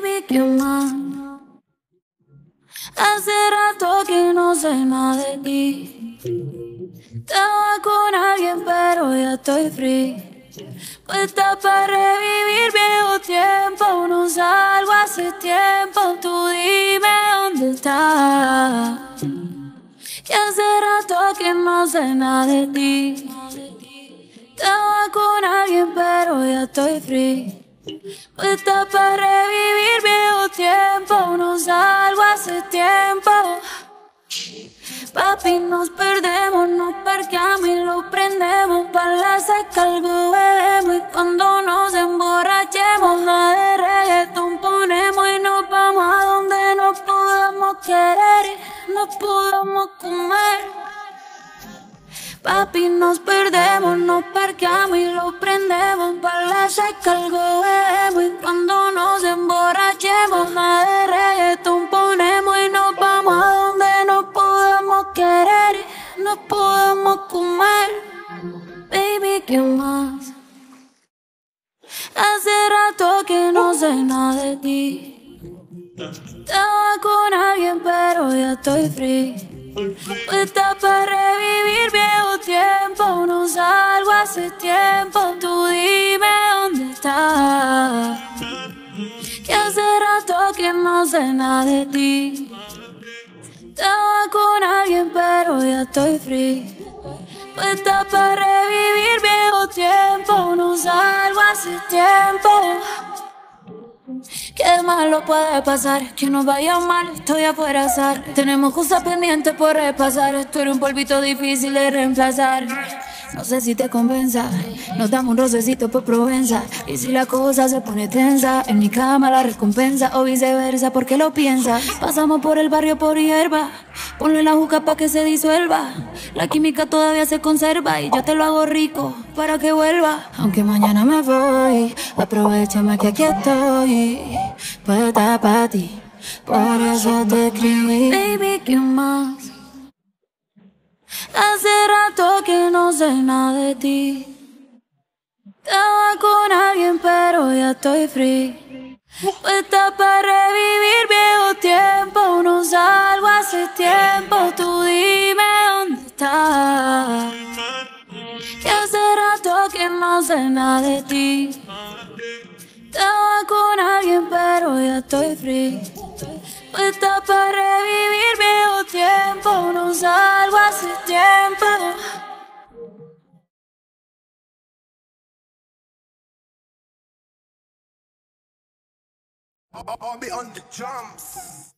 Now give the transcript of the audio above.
Baby, ¿qué más? Hace rato que no sé nada de ti. Estaba con alguien, pero ya estoy free. Puesta para revivir viejo tiempo. No salgo hace tiempo. Tú dime dónde estás. Que hace rato que no sé nada de ti. Estaba con alguien, pero ya estoy free. Puesta para revivir Papi, nos perdemos, nos parqueamos y lo prendemos. Para la seca algo bebemos. Y cuando nos emborrachemos, nada de reggaetón ponemos. Y nos vamos a donde nos podamos querer. Y nos podamos comer. Papi, nos perdemos, nos podamos comer. Baby, ¿qué más? Hace rato que no sé nada de ti. Estaba con alguien, pero ya estoy free. Puesta para revivir viejo tiempo. No salgo hace tiempo. Tú dime dónde estás. Que hace rato que no sé nada de ti. Estaba con alguien, pero ya estoy free. Puesta para revivir viejo tiempo. No salgo hace tiempo. ¿Qué malo puede pasar? Que nos vaya mal, estoy afuera azar. Tenemos cosas pendientes por repasar. Esto era un polvito difícil de reemplazar. No sé si te convenza, nos damos un rocecito por Provenza. Y si la cosa se pone tensa, en mi cama la recompensa o viceversa, ¿por qué lo piensas? Pasamos por el barrio por hierba, ponle la juca pa' que se disuelva. La química todavía se conserva y yo te lo hago rico para que vuelva. Aunque mañana me voy, aprovechame que aquí estoy, puesta para ti. Por eso te escribí. Baby, ¿qué más? Hace rato que no sé nada de ti. Estaba con alguien, pero ya estoy free. Puesta para revivir viejo tiempo. No salgo hace tiempo. Tú dime dónde estás. Hace rato que no sé nada de ti. Estaba con alguien, pero ya estoy free. Puesta para revivir viejo tiempo. No salgo hace tiempo. I'll be on the drums.